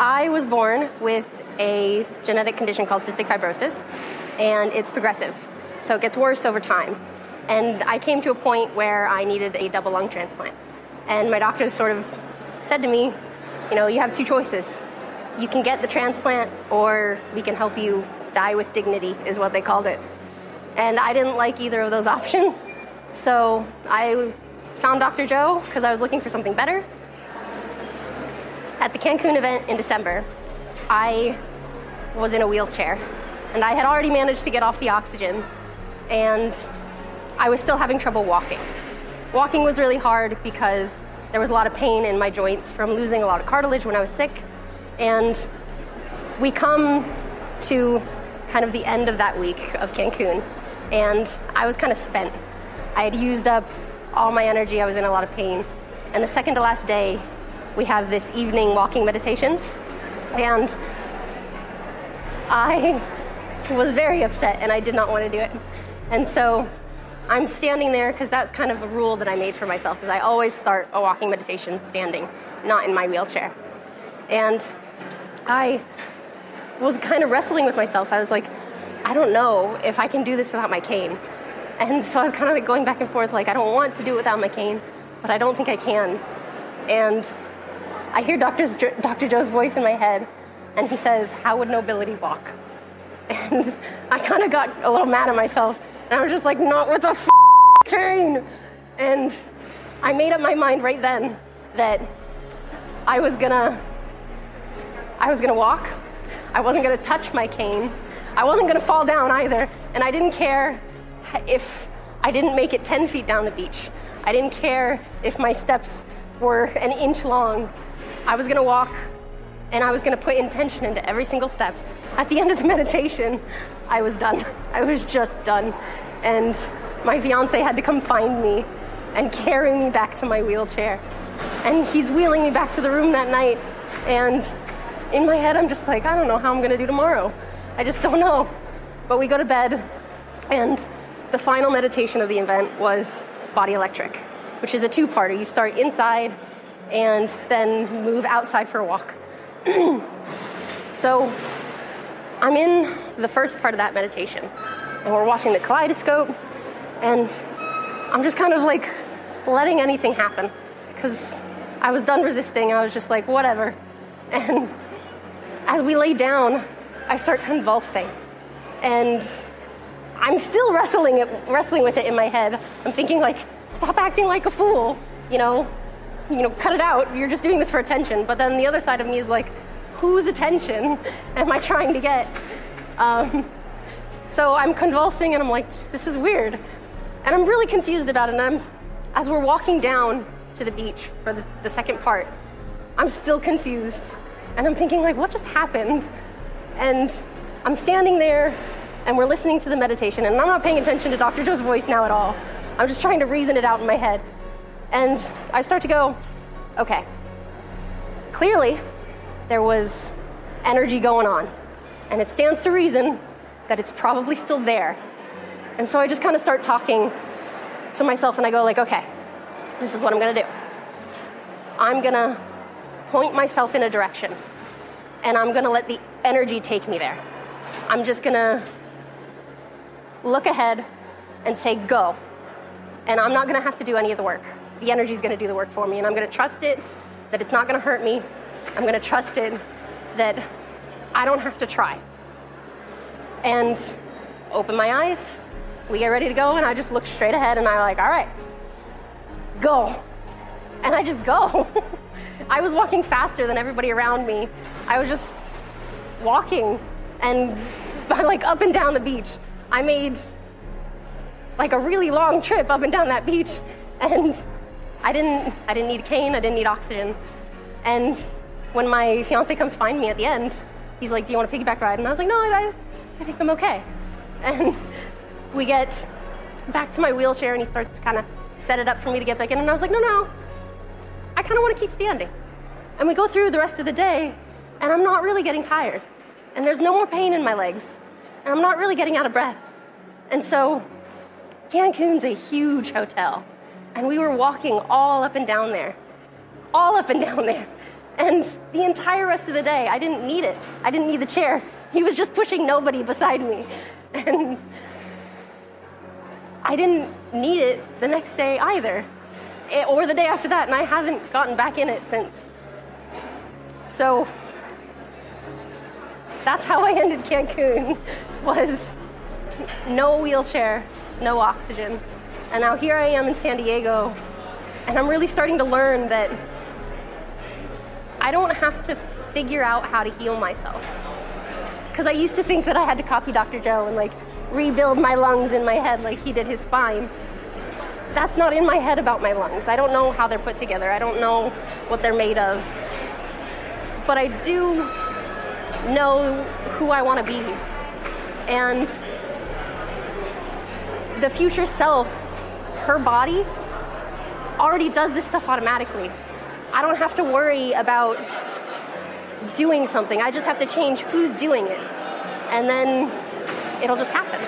I was born with a genetic condition called cystic fibrosis, and it's progressive. So it gets worse over time. And I came to a point where I needed a double lung transplant. And my doctors sort of said to me, you know, you have two choices. You can get the transplant, or we can help you die with dignity, is what they called it. And I didn't like either of those options. So I found Dr. Joe because I was looking for something better. At the Cancun event in December, I was in a wheelchair and I had already managed to get off the oxygen and I was still having trouble walking. Walking was really hard because there was a lot of pain in my joints from losing a lot of cartilage when I was sick. And we come to kind of the end of that week of Cancun, and I was kind of spent. I had used up all my energy, I was in a lot of pain. And the second to last day, we have this evening walking meditation, and I was very upset and I did not want to do it. And so I'm standing there because that's kind of a rule that I made for myself because I always start a walking meditation standing, not in my wheelchair. And I was kind of wrestling with myself. I was like, I don't know if I can do this without my cane. And so I was kind of like going back and forth, like, I don't want to do it without my cane, but I don't think I can. And I hear Dr. Dr. Joe's voice in my head, and he says, How would nobility walk? And I kind of got a little mad at myself, and I was just like, Not with a f- cane. And I made up my mind right then that I was gonna, I was gonna walk. I wasn't gonna touch my cane. I wasn't gonna fall down either, and I didn't care if I didn't make it 10 feet down the beach. I didn't care if my steps were an inch long. I was gonna walk and I was going to put intention into every single step. At the end of the meditation, I was done. I was just done. And my fiance had to come find me and carry me back to my wheelchair. And he's wheeling me back to the room that night. And in my head, I'm just like, I don't know how I'm going to do tomorrow. I just don't know. But we go to bed, and the final meditation of the event was Body Electric, which is a two parter. You start inside and then move outside for a walk. so I'm in the first part of that meditation, and we're watching the kaleidoscope, and I'm just kind of like letting anything happen because I was done resisting. I was just like, whatever. And as we lay down, I start convulsing, and I'm still wrestling it, wrestling with it in my head. I'm thinking like, stop acting like a fool, you know you know, cut it out. You're just doing this for attention. But then the other side of me is like, whose attention am I trying to get? Um, so I'm convulsing and I'm like, this is weird. And I'm really confused about it. And I'm, as we're walking down to the beach for the, the second part, I'm still confused. And I'm thinking, like, what just happened? And I'm standing there and we're listening to the meditation. And I'm not paying attention to Dr. Joe's voice now at all. I'm just trying to reason it out in my head. And I start to go, okay, clearly there was energy going on. And it stands to reason that it's probably still there. And so I just kind of start talking to myself and I go like, okay, this is what I'm to do. I'm to point myself in a direction and I'm to let the energy take me there. I'm just to look ahead and say go. And I'm not going to have to do any of the work the energy is going to do the work for me. And I'm going to trust it that it's not going to hurt me. I'm going to trust it that I don't have to try. And open my eyes. We get ready to go, and I just look straight ahead and I'm like, all right, go. And I just go. I was walking faster than everybody around me. I was just walking and like up and down the beach. I made like a really long trip up and down that beach and I didn't, I didn't need a cane, I didn't need oxygen. And when my fiance comes find me at the end, he's like, Do you want a piggyback ride? And I was like, No, I, I think I'm okay. And we get back to my wheelchair and he starts to kind of set it up for me to get back in. And I was like, No, no, I kind of want to keep standing. And we go through the rest of the day, and I'm not really getting tired. And there's no more pain in my legs. And I'm not really getting out of breath. And so, Cancun's a huge hotel. And we were walking all up and down there, all up and down there. And the entire rest of the day, I didn't need it. I didn't need the chair. He was just pushing nobody beside me. And I didn't need it the next day either, eh, or the day after that, and I haven't gotten back in it since. So that's how I ended Cancun was no wheelchair, no oxygen. And now here I am in San Diego, and I'm really starting to learn that I don't have to figure out how to heal myself. Because I used to think that I had to copy Dr. Joe and like rebuild my lungs in my head like he did his spine. That's not in my head about my lungs. I don't know how they're put together. I don't know what they're made of. But I do know who I want to be. And the future self, her body, already does this stuff automatically. I don't have to worry about doing something. I just have to change who's doing it. And then it'll just happen.